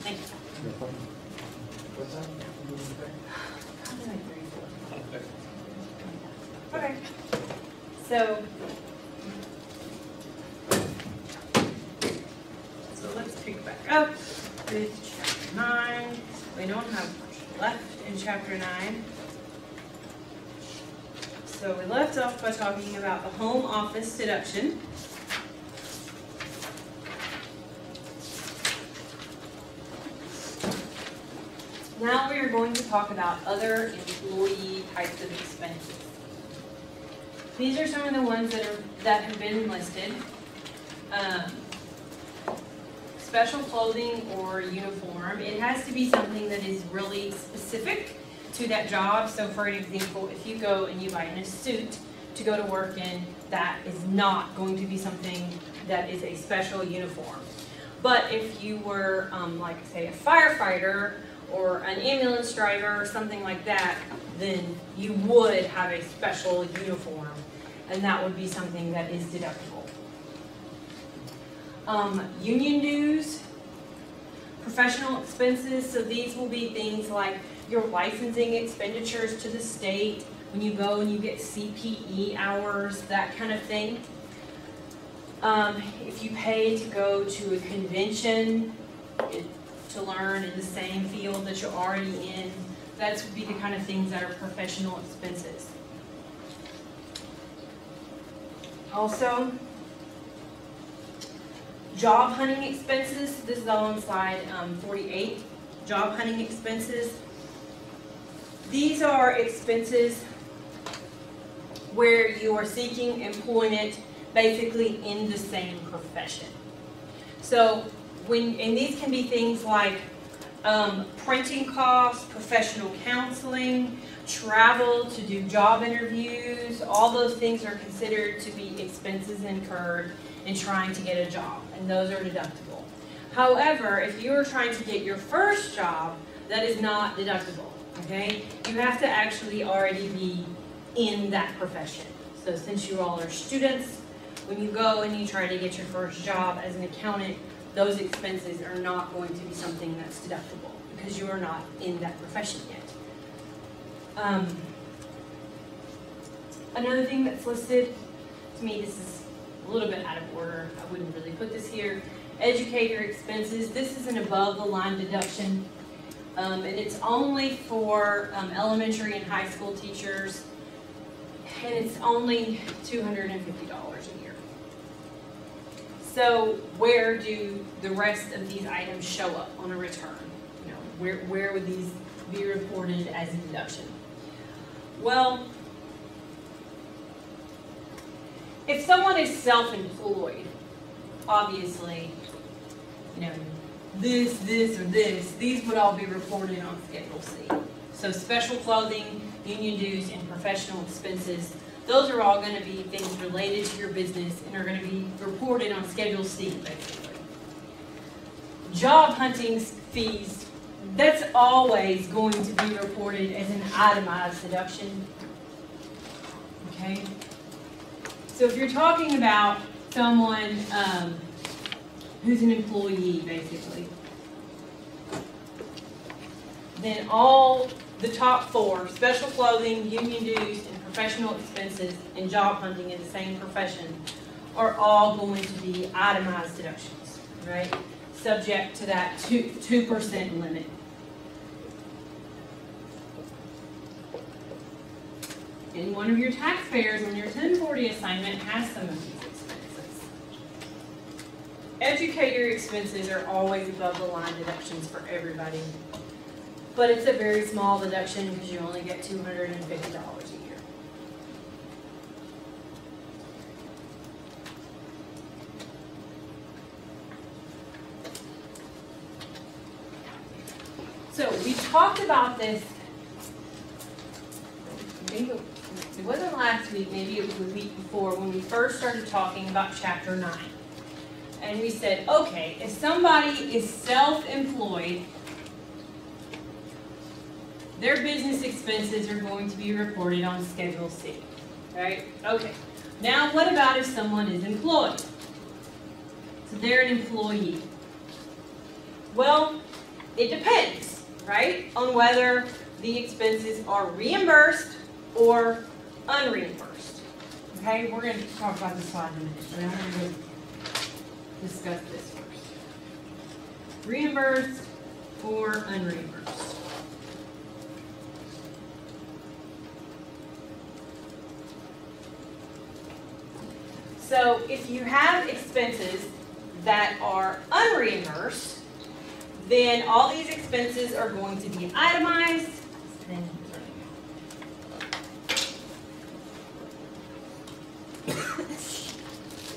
Thank you. Okay. So. So let's pick back up with chapter nine. We don't have much left in chapter nine. So we left off by talking about the home office deduction. Now we are going to talk about other employee types of expenses. These are some of the ones that are, that have been listed. Um, Special clothing or uniform, it has to be something that is really specific to that job. So for an example, if you go and you buy in a suit to go to work in, that is not going to be something that is a special uniform. But if you were, um, like, say, a firefighter or an ambulance driver or something like that, then you would have a special uniform, and that would be something that is deductible. Um, union dues, professional expenses, so these will be things like your licensing expenditures to the state, when you go and you get CPE hours, that kind of thing. Um, if you pay to go to a convention, it- to learn in the same field that you're already in, that would be the kind of things that are professional expenses. Also, job hunting expenses, this is all on slide um, 48, job hunting expenses. These are expenses where you are seeking employment basically in the same profession. So when, and these can be things like um, printing costs, professional counseling, travel to do job interviews, all those things are considered to be expenses incurred in trying to get a job, and those are deductible. However, if you are trying to get your first job, that is not deductible, okay? You have to actually already be in that profession. So since you all are students, when you go and you try to get your first job as an accountant, those expenses are not going to be something that's deductible because you are not in that profession yet. Um, another thing that's listed, to me, this is a little bit out of order. I wouldn't really put this here. Educator expenses, this is an above the line deduction. Um, and it's only for um, elementary and high school teachers. And it's only $250 a year. So where do the rest of these items show up on a return? You know, where, where would these be reported as a deduction? Well, if someone is self-employed, obviously, you know, this, this, or this, these would all be reported on Schedule C. So special clothing, union dues, and professional expenses, those are all gonna be things related to your business and are gonna be reported on Schedule C, basically. Job hunting fees, that's always going to be reported as an itemized deduction. Okay? So if you're talking about someone, um, who's an employee, basically, then all the top four, special clothing, union dues, and professional expenses, and job hunting in the same profession, are all going to be itemized deductions, right? Subject to that two, two percent limit. And one of your taxpayers on your ten forty assignment has some of these expenses. Educator expenses are always above the line deductions for everybody. But it's a very small deduction because you only get two hundred and fifty dollars a year. So we talked about this. Think it wasn't last week, maybe it was the week before, when we first started talking about chapter nine. And we said, okay, if somebody is self-employed, their business expenses are going to be reported on Schedule C, right? Okay, now what about if someone is employed? So they're an employee. Well, it depends, right, on whether the expenses are reimbursed or unreimbursed. Okay, we're gonna talk about this slide in a minute, but I'm gonna discuss this first. Reimbursed or unreimbursed? So if you have expenses that are unreimbursed, then all these expenses are going to be itemized.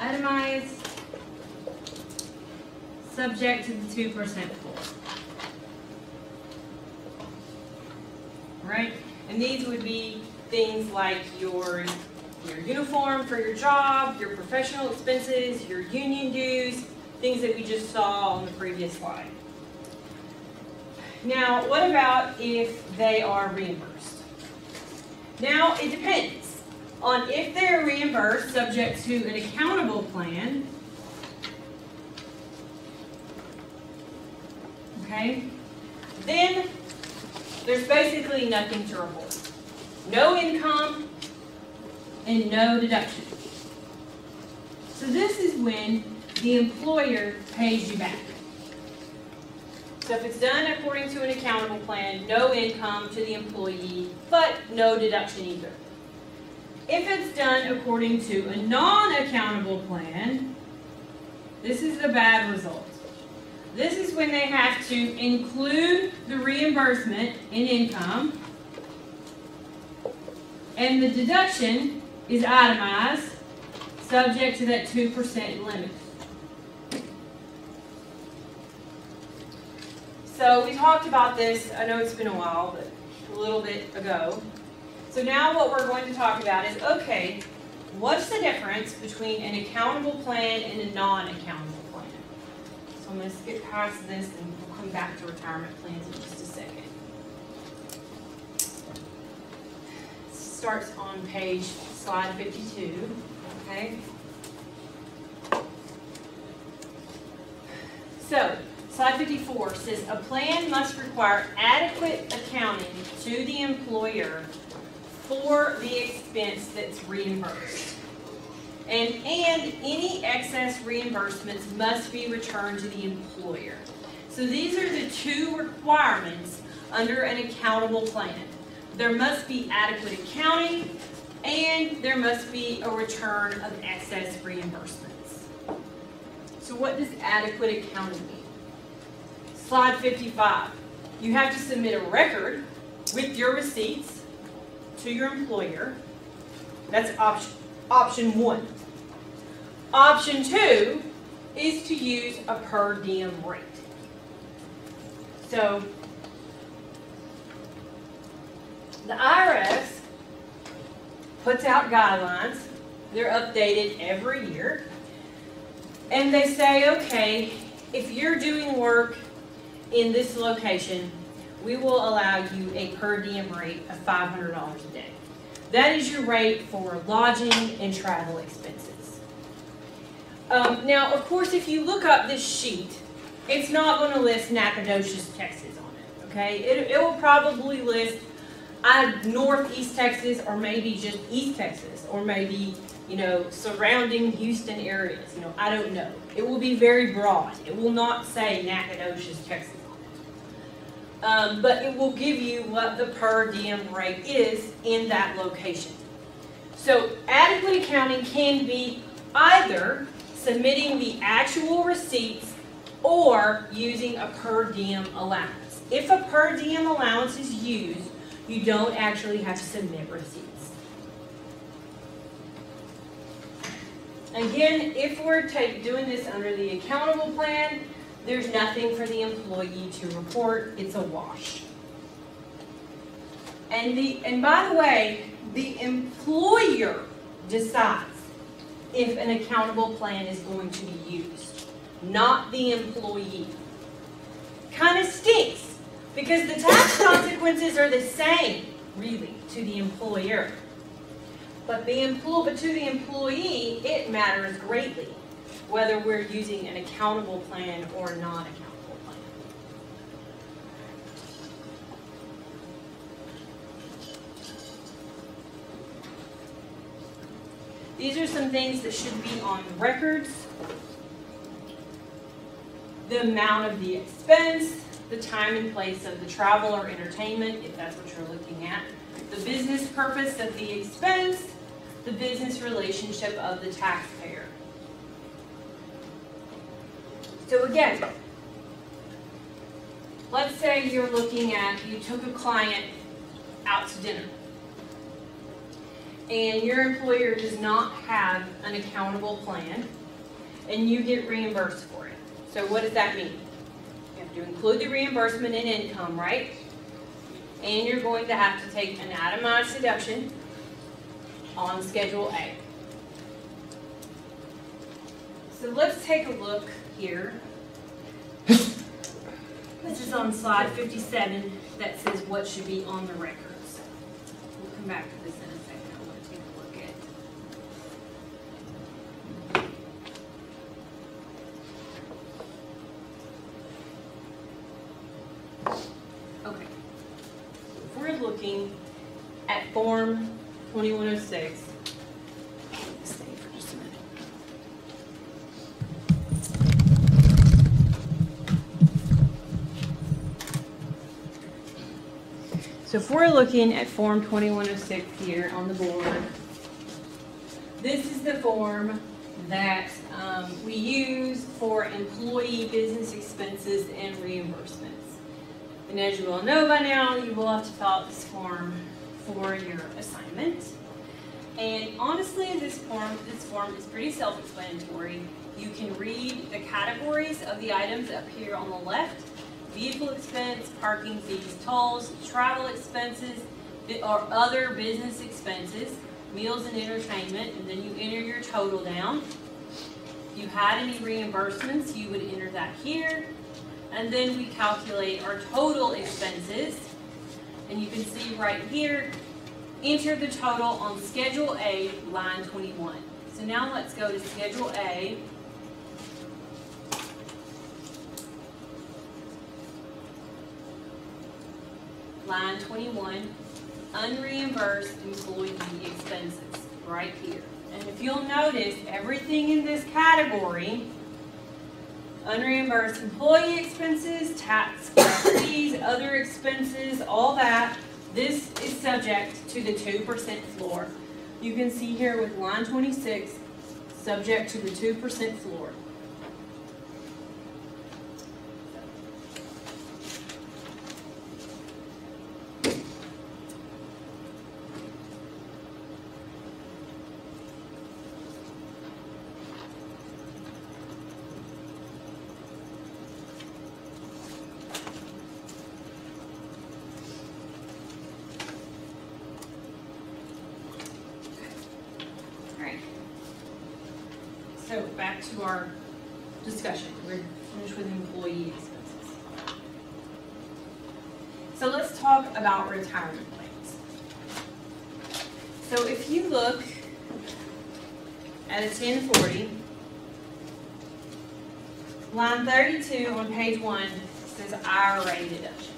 Itemized, subject to the two percent floor. Right, and these would be things like your, your uniform for your job, your professional expenses, your union dues, things that we just saw on the previous slide. Now, what about if they are reimbursed? Now, it depends on if they're reimbursed subject to an accountable plan. Okay? Then there's basically nothing to report. No income and no deduction. So this is when the employer pays you back. So if it's done according to an accountable plan, no income to the employee, but no deduction either. If it's done according to a non-accountable plan, this is the bad result. This is when they have to include the reimbursement in income, and the deduction is itemized, subject to that 2% limit. So we talked about this, I know it's been a while, but a little bit ago. So now what we're going to talk about is, okay, what's the difference between an accountable plan and a non-accountable plan? So I'm going to skip past this and we'll come back to retirement plans in just a second. Starts on page, slide 52, okay? So, Slide 54 says, "A plan must require adequate accounting to the employer for the expense that's reimbursed. And, and any excess reimbursements must be returned to the employer." So these are the two requirements under an accountable plan. There must be adequate accounting and there must be a return of excess reimbursements. So what does adequate accounting mean? Slide 55. You have to submit a record with your receipts to your employer. That's option, option one. Option two is to use a per diem rate. So, the IRS puts out guidelines. They're updated every year. And they say, okay, if you're doing work in this location, we will allow you a per diem rate of $500 a day. That is your rate for lodging and travel expenses. Um, now, of course, if you look up this sheet, it's not going to list Nacogdoches, Texas on it, okay? It, it will probably list uh, Northeast Texas or maybe just East Texas or maybe, you know, surrounding Houston areas. You know, I don't know. It will be very broad. It will not say Nacogdoches, Texas um, but it will give you what the per diem rate is in that location. So adequate accounting can be either submitting the actual receipts or using a per diem allowance. If a per diem allowance is used, you don't actually have to submit receipts. Again, if we're doing this under the accountable plan, there's nothing for the employee to report. It's a wash. And the and by the way, the employer decides if an accountable plan is going to be used, not the employee. Kind of stinks because the tax consequences are the same, really, to the employer. But the employ but to the employee, it matters greatly whether we're using an accountable plan or non-accountable plan. These are some things that should be on records. The amount of the expense, the time and place of the travel or entertainment, if that's what you're looking at, the business purpose of the expense, the business relationship of the taxpayer. So again, let's say you're looking at, you took a client out to dinner. And your employer does not have an accountable plan, and you get reimbursed for it. So what does that mean? You have to include the reimbursement in income, right? And you're going to have to take an itemized deduction on Schedule A. So let's take a look here. this is on slide 57 that says what should be on the records. We'll come back to this in a second. I want to take a look at Okay. If we're looking at form 2106, So if we're looking at Form 2106 here on the board, this is the form that um, we use for employee business expenses and reimbursements. And as you all know by now, you will have to fill out this form for your assignment. And honestly, this form, this form is pretty self-explanatory. You can read the categories of the items up here on the left vehicle expense, parking fees, tolls, travel expenses, or other business expenses, meals and entertainment, and then you enter your total down. If you had any reimbursements, you would enter that here. And then we calculate our total expenses. And you can see right here, enter the total on Schedule A, line twenty-one. So now let's go to Schedule A. line twenty-one, unreimbursed employee expenses, right here. And if you'll notice, everything in this category, unreimbursed employee expenses, tax fees, other expenses, all that, this is subject to the two percent floor. You can see here with line twenty-six, subject to the two percent floor. So back to our discussion, we're finished with employee expenses. So let's talk about retirement plans. So if you look at a ten forty, line thirty-two on page one says IRA deduction.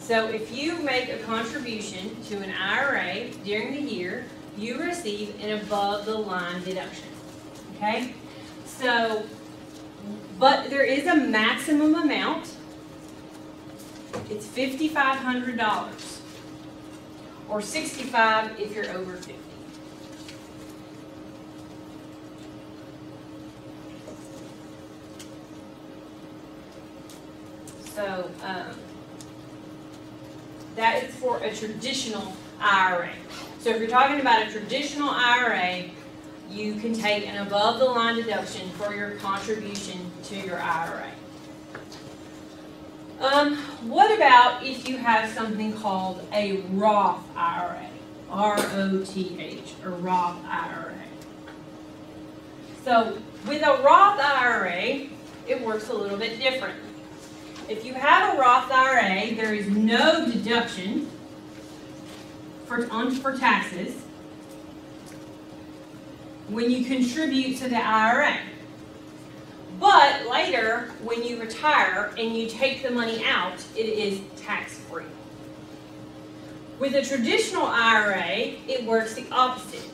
So if you make a contribution to an IRA during the year, you receive an above the line deduction. Okay? So, but there is a maximum amount. It's fifty-five hundred dollars. Or sixty-five if you're over fifty. So, um, that is for a traditional IRA. So if you're talking about a traditional IRA, you can take an above the line deduction for your contribution to your IRA. Um, what about if you have something called a Roth IRA? R-O-T-H, a Roth IRA. So with a Roth IRA, it works a little bit differently. If you have a Roth IRA, there is no deduction for, on, for taxes when you contribute to the IRA. But later, when you retire and you take the money out, it is tax-free. With a traditional IRA, it works the opposite.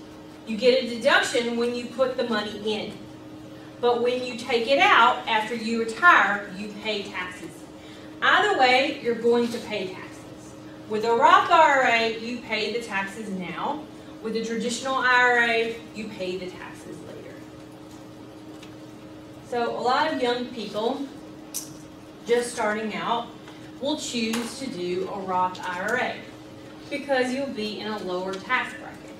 You get a deduction when you put the money in. But when you take it out after you retire, you pay taxes. Either way, you're going to pay taxes. With a Roth IRA, you pay the taxes now. With a traditional IRA, you pay the taxes later. So a lot of young people, just starting out, will choose to do a Roth IRA because you'll be in a lower tax bracket.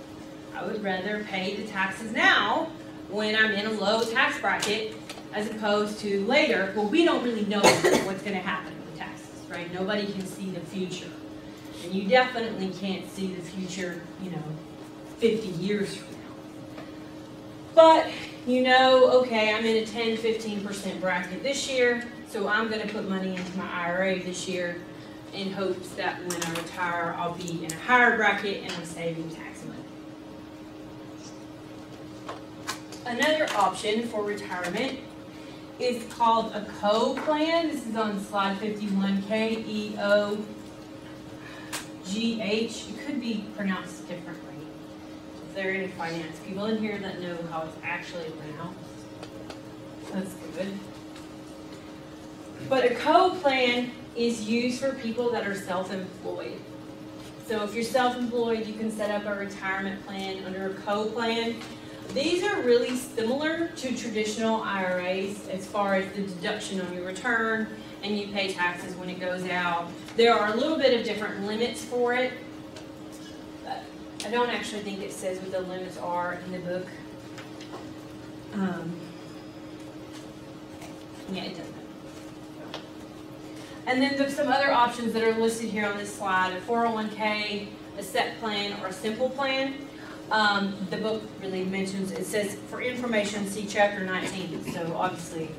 I would rather pay the taxes now when I'm in a low tax bracket as opposed to later. Well, we don't really know what's going to happen with taxes, right? Nobody can see the future. And you definitely can't see the future, you know, 50 years from now. But you know, okay, I'm in a 10, 15% bracket this year, so I'm going to put money into my IRA this year in hopes that when I retire, I'll be in a higher bracket and I'm saving tax money. Another option for retirement is called a Keogh plan. This is on slide 51, K-E-O G-H. It could be pronounced differently. There any finance people in here that know how it's actually pronounced, that's good. But a Keogh plan is used for people that are self-employed. So if you're self-employed, you can set up a retirement plan under a Keogh plan. These are really similar to traditional IRAs as far as the deduction on your return and you pay taxes when it goes out. There are a little bit of different limits for it. I don't actually think it says what the limits are in the book. Um, yeah, it doesn't. And then there's some other options that are listed here on this slide, a 401k, a SEP plan, or a simple plan. Um, the book really mentions, it says, for information, see chapter 19. So obviously,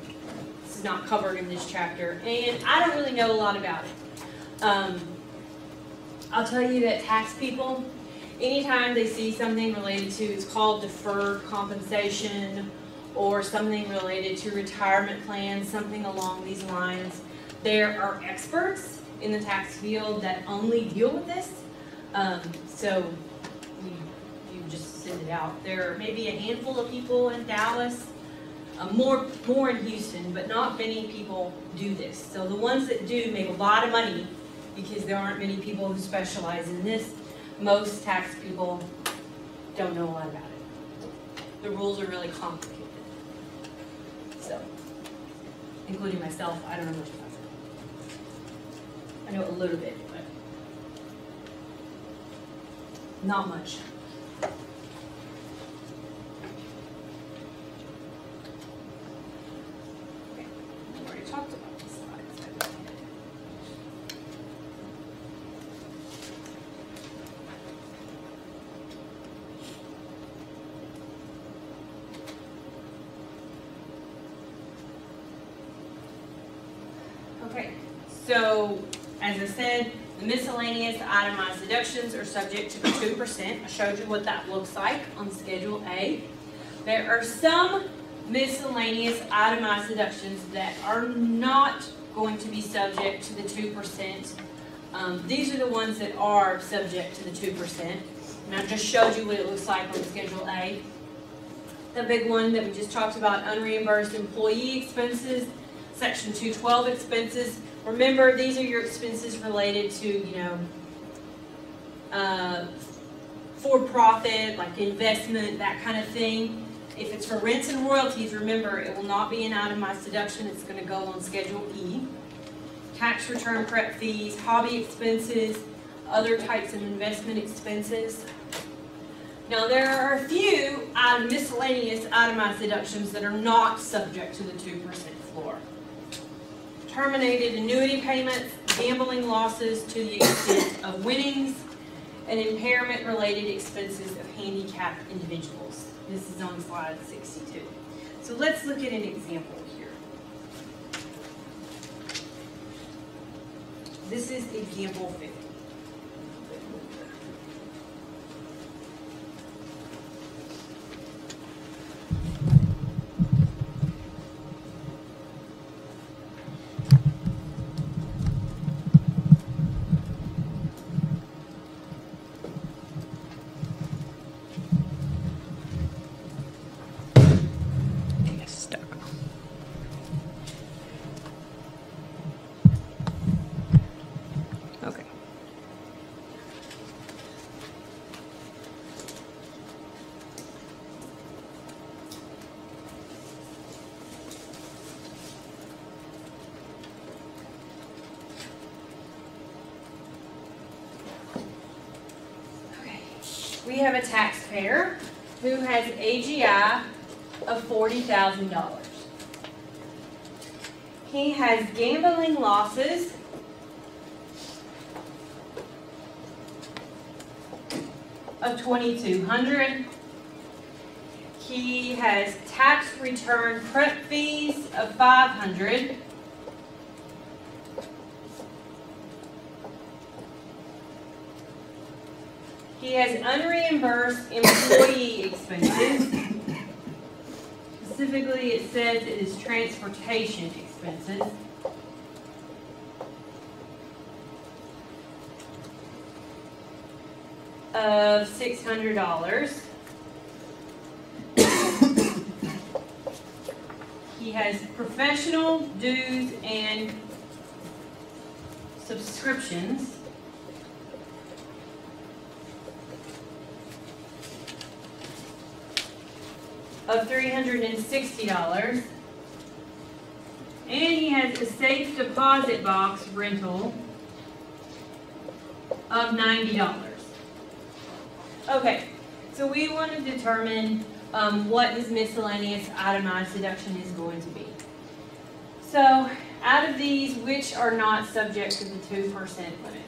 this is not covered in this chapter. And I don't really know a lot about it. Um, I'll tell you that tax people, anytime they see something related to, it's called deferred compensation, or something related to retirement plans, something along these lines, there are experts in the tax field that only deal with this. Um, so you, you just send it out. There are maybe a handful of people in Dallas, uh, more, more in Houston, but not many people do this. So the ones that do make a lot of money because there aren't many people who specialize in this. Most tax people don't know a lot about it. The rules are really complicated. So, including myself, I don't know much about it. I know a little bit, but not much. Okay, we already talked about these slides. Okay, so as I said, the miscellaneous itemized deductions are subject to the two percent. I showed you what that looks like on Schedule A. There are some miscellaneous itemized deductions that are not going to be subject to the two percent. Um, these are the ones that are subject to the two percent. And I just showed you what it looks like on Schedule A. The big one that we just talked about, unreimbursed employee expenses, Section two twelve expenses, Remember, these are your expenses related to, you know, uh, for profit, like investment, that kind of thing. If it's for rents and royalties, remember, it will not be an itemized deduction. It's going to go on Schedule E. Tax return prep fees, hobby expenses, other types of investment expenses. Now, there are a few item, miscellaneous itemized deductions that are not subject to the 2% floor terminated annuity payments, gambling losses to the extent of winnings, and impairment-related expenses of handicapped individuals. This is on slide 62. So let's look at an example here. This is example 50. we have a taxpayer who has AGI of $40,000. He has gambling losses. Of 2200 He has tax return prep fees of 500 He has unreimbursed employee expenses. Specifically, it says it is transportation expenses. Of six hundred dollars. He has professional dues and subscriptions. Of three hundred and sixty dollars. And he has a safe deposit box rental of ninety dollars. Okay, so we want to determine, um, what his miscellaneous itemized deduction is going to be. So, out of these, which are not subject to the two percent limit?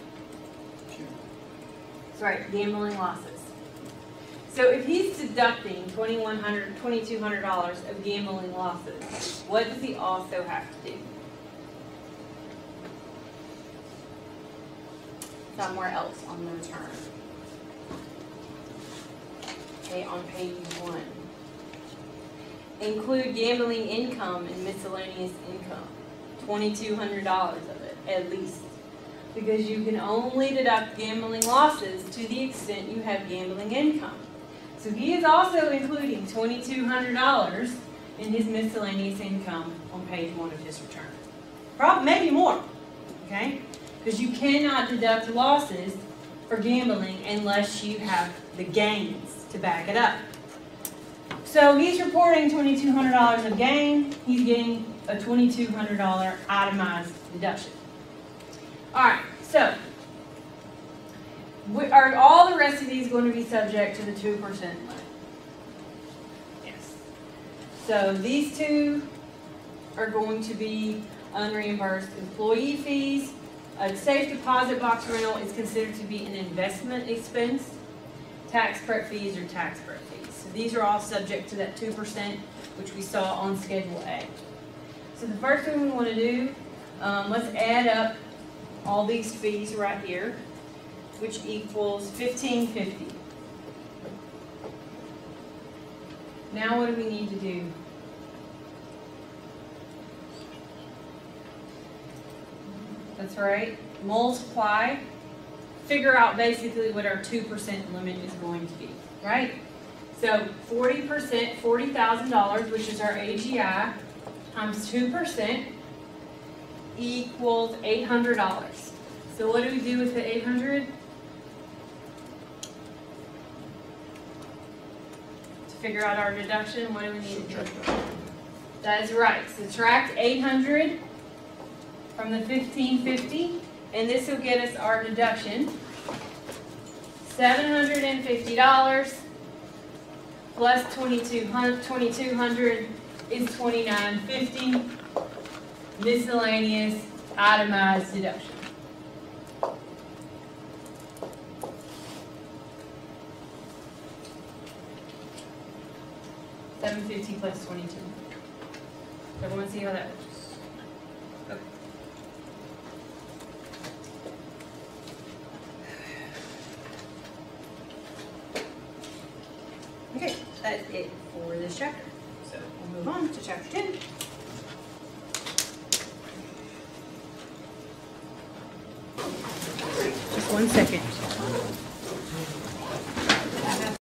That's right, gambling losses. So if he's deducting twenty-one hundred, twenty-two hundred dollars of gambling losses, what does he also have to do? somewhere else on the return. Okay, on page one. Include gambling income and miscellaneous income, twenty-two hundred dollars of it, at least. Because you can only deduct gambling losses to the extent you have gambling income. So he is also including twenty-two hundred dollars in his miscellaneous income on page one of his return. Prob, maybe more, okay? Because you cannot deduct losses for gambling unless you have the gains to back it up. So he's reporting twenty-two hundred dollars of gain, he's getting a twenty-two hundred dollar itemized deduction. Alright, so. We- Are all the rest of these going to be subject to the two percent limit? Yes. So these two are going to be unreimbursed employee fees. A safe deposit box rental is considered to be an investment expense. Tax prep fees are tax prep fees. So these are all subject to that two percent, which we saw on Schedule A. So the first thing we want to do, um, let's add up all these fees right here, which equals 1550. Now what do we need to do? That's right, multiply, figure out basically what our 2% limit is going to be, right? So 40%, $40,000, which is our AGI, times 2% equals $800. So what do we do with the 800? Figure out our deduction, what do we need to do? That is right, subtract eight hundred from the fifteen fifty, and this will get us our deduction. Seven hundred and fifty dollars plus twenty-two hun, twenty-two hundred is twenty-nine fifty. Miscellaneous itemized deduction. Seven fifty plus twenty-two. Everyone see how that works? Okay. Okay, that's it for this chapter. So we'll move on to chapter ten. Just one second.